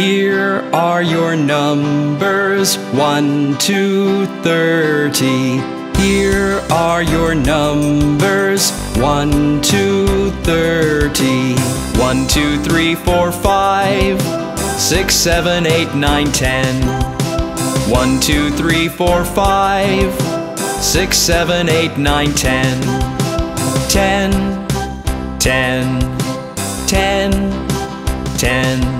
Here are your numbers 1 to 30. Here are your numbers 1 to 30. 1, 2, 3, 4, 5, 6, 7, 8, 9, 10. 1, 2, 3, 4, 5, 6, 7, 8, 9, 10. 10, 10, 10, 10.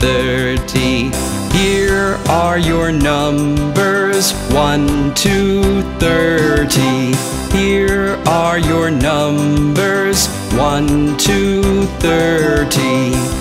30, 30. Here are your numbers 1 to 30. Here are your numbers 1 to 30.